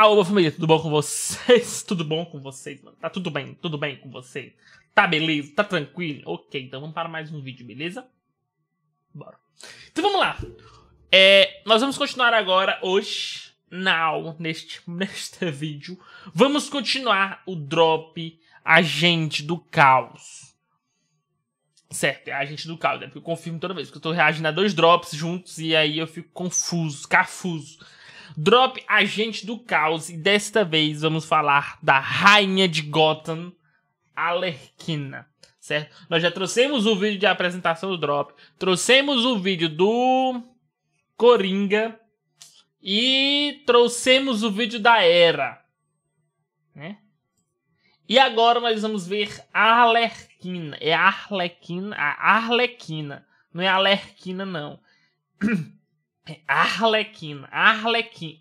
Alô, família, tudo bom com vocês? Tudo bom com vocês, mano? Tá tudo bem? Tudo bem com vocês? Tá beleza? Tá tranquilo? Ok, então vamos para mais um vídeo, beleza? Bora. Então vamos lá. É, nós vamos continuar agora, hoje, now, neste, neste vídeo. Vamos continuar o drop Agente do Caos. Certo, é Agente do Caos, né? Porque eu confirmo toda vez, porque eu tô reagindo a dois drops juntos e aí eu fico confuso, cafuso. Drop Agente do Caos. E desta vez vamos falar da Rainha de Gotham, Alerquina. Certo? Nós já trouxemos o vídeo de apresentação do Drop. Trouxemos o vídeo do Coringa. E trouxemos o vídeo da Era. Né? E agora nós vamos ver a Arlequina. É a Arlequina. A Arlequina. Não é a Alerquina, não. Arlequina. Arlequina.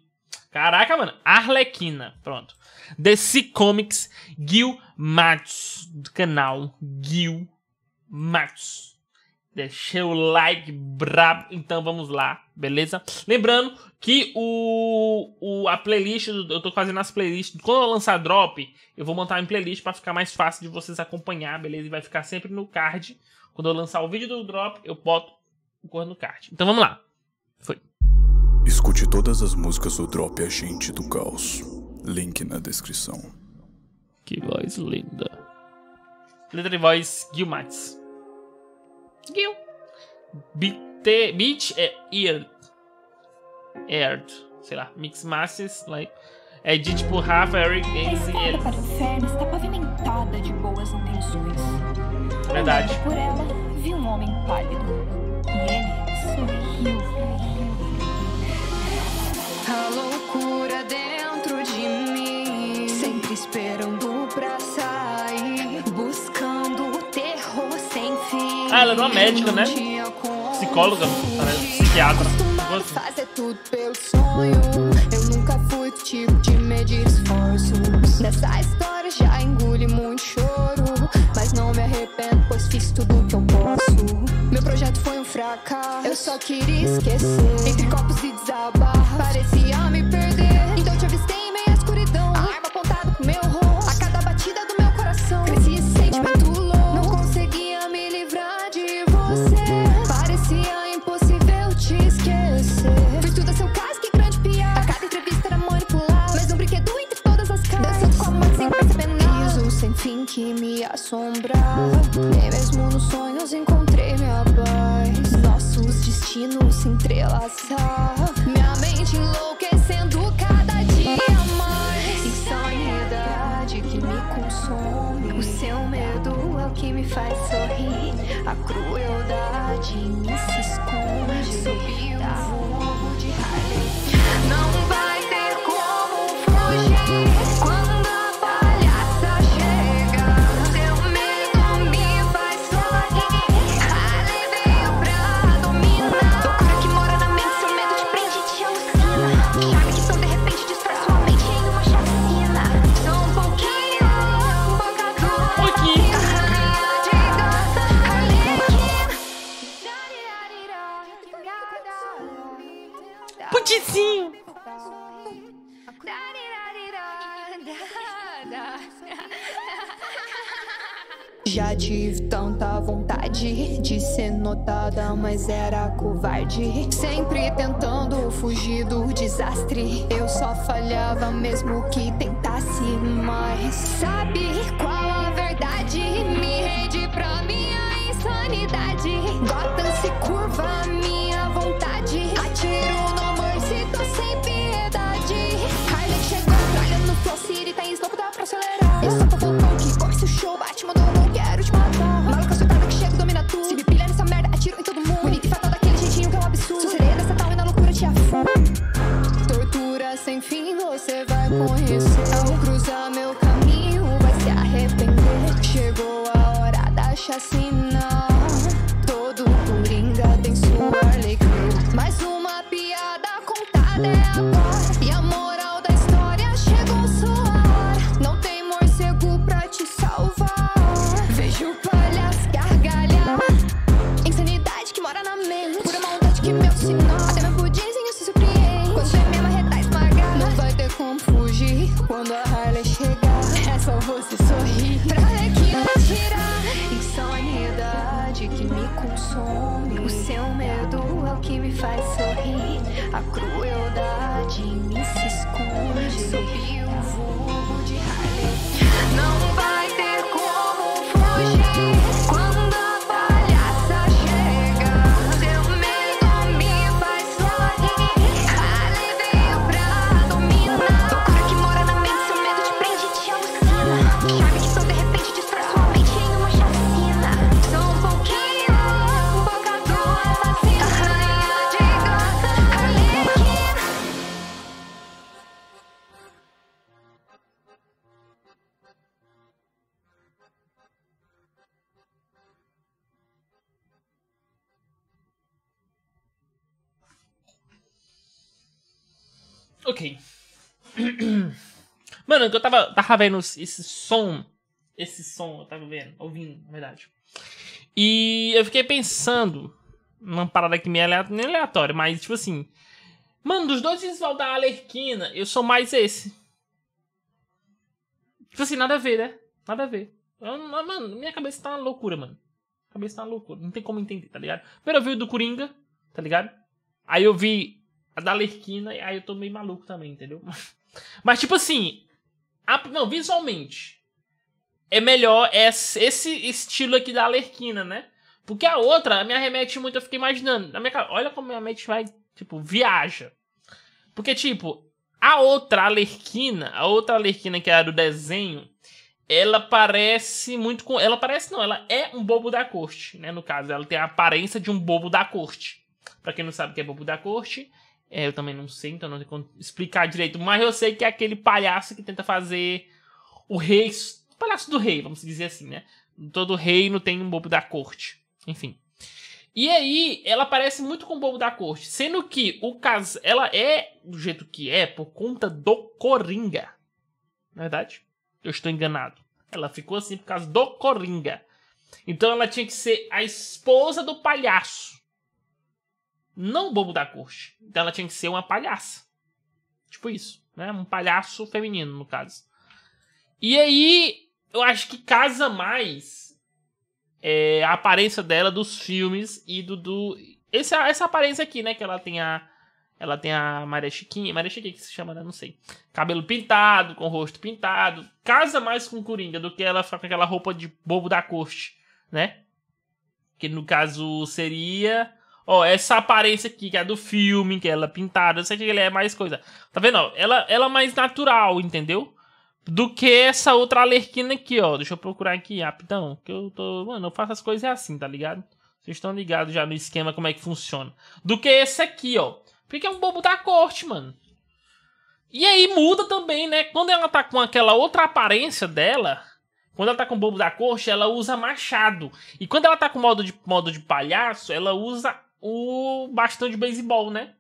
Caraca, mano. Arlequina. Pronto. DC Comics, Gil Matos. Do canal Gil Matos. Deixei o like brabo. Então vamos lá, beleza? Lembrando que o, o, a playlist, eu tô fazendo as playlists. Quando eu lançar drop, eu vou montar uma playlist para ficar mais fácil de vocês acompanhar, beleza? E vai ficar sempre no card. Quando eu lançar o vídeo do drop, eu boto o cor no card. Então vamos lá. Foi. Escute todas as músicas do Drop Agente do Caos. Link na descrição. Que voz linda. Letra de voz, Gil Max. Gil. Beat, beat é Eard. Eard. Sei lá. Mix Masters, like. É de tipo Rafa, Eric, Games e ele. para o inferno está pavimentada de boas intenções. Verdade. Por ela, vi um homem pálido. E ele sorriu ela é uma médica, né? Psicóloga, psiquiatra. Fazer tudo pelo sonho. Eu nunca fui tipo de medir esforços. Nessa história já engoli muito choro. Mas não me arrependo, pois fiz tudo que eu posso. Meu projeto foi um fracasso. Eu só queria esquecer. Entre copos e desabar, que me assombrava. Nem mesmo nos sonhos encontrei minha paz. Nossos destinos se entrelaçavam. Minha mente enlouquecendo cada dia mais. Insanidade que me consome. O seu medo é o que me faz sorrir. A crueldade mim se esconde. Subi o voo de Harley. Não Putizinho. Já tive tanta vontade de ser notada, mas era covarde. Sempre tentando fugir do desastre. Eu só falhava mesmo que tentasse mais. Sabe qual a verdade? Me rende pra minha insanidade. Gotham se curva minha vontade. Atiro me consome. O seu medo é o que me faz sorrir. A crueldade me se esconde. Sob o voo. Ok. Mano, eu tava, tava vendo esse som. Esse som, eu tava vendo, ouvindo, na verdade. E eu fiquei pensando numa parada meio aleatória, nem aleatória, mas tipo assim. Mano, dos dois visual da Alerquina, eu sou mais esse. Tipo assim, nada a ver, né? Nada a ver. Eu, mano, minha cabeça tá uma loucura, mano. Minha cabeça tá uma loucura. Não tem como entender, tá ligado? Primeiro eu vi o do Coringa, tá ligado? Aí eu vi a da Alerquina e aí eu tô meio maluco também, entendeu? Mas tipo assim, a- não, visualmente é melhor esse, esse estilo aqui da Alerquina, né? Porque a outra me arremete muito, eu fiquei imaginando. Na minha, ca- olha como minha mente vai, tipo, viaja. Porque, tipo, a outra Alerquina, a outra Alerquina que era do desenho, ela parece muito com. Ela parece não, ela é um bobo da corte, né? No caso, ela tem a aparência de um bobo da corte. Pra quem não sabe o que é bobo da corte, é, eu também não sei, então não sei como explicar direito. Mas eu sei que é aquele palhaço que tenta fazer o rei. Palhaço do rei, vamos dizer assim, né? Todo reino tem um bobo da corte. Enfim. E aí, ela parece muito com o bobo da corte. Sendo que o caso. Ela é do jeito que é por conta do Coringa. Na verdade? Eu estou enganado. Ela ficou assim por causa do Coringa. Então ela tinha que ser a esposa do palhaço. Não bobo da corte. Então ela tinha que ser uma palhaça. Tipo isso, né? Um palhaço feminino, no caso. E aí, eu acho que casa mais é, a aparência dela dos filmes e do. do esse, essa aparência aqui, né? Que ela tem a. Ela tem a Maria Chiquinha. Maria Chiquinha que se chama, né? Não sei. Cabelo pintado, com rosto pintado. Casa mais com Coringa do que ela com aquela roupa de bobo da corte, né? Que no caso seria. Ó, essa aparência aqui, que é do filme, que ela é pintada, eu sei que ele é mais coisa. Tá vendo? Ó, ela, ela é mais natural, entendeu? Do que essa outra alerquina aqui, ó. Deixa eu procurar aqui rapidão. Que eu tô. Mano, eu faço as coisas assim, tá ligado? Vocês estão ligados já no esquema como é que funciona. Do que esse aqui, ó. Porque é um bobo da corte, mano. E aí muda também, né? Quando ela tá com aquela outra aparência dela. Quando ela tá com o bobo da corte, ela usa machado. E quando ela tá com modo de, modo de palhaço, ela usa o bastão de beisebol, né?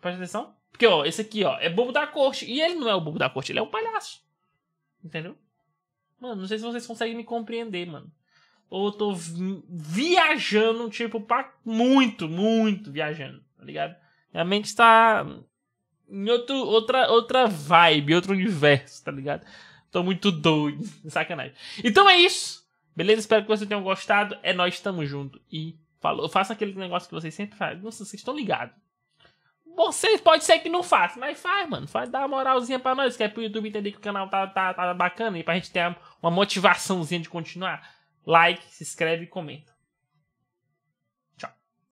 Presta atenção. Porque, ó, esse aqui, ó, é bobo da corte. E ele não é o bobo da corte, ele é o palhaço. Entendeu? Mano, não sei se vocês conseguem me compreender, mano. Ou eu tô vi- viajando, tipo, pra muito, muito viajando, tá ligado? Minha mente está em outro, outra, outra vibe, outro universo, tá ligado? Tô muito doido. Sacanagem. Então é isso. Beleza? Espero que vocês tenham gostado. É nós, tamo junto. E falou. Faça aquele negócio que vocês sempre fazem. Nossa, vocês estão ligados. Vocês pode ser que não façam, mas faz, mano. Faz dar uma moralzinha pra nós, que é pro YouTube entender que o canal tá, tá, tá bacana e pra gente ter uma motivaçãozinha de continuar. Like, se inscreve e comenta.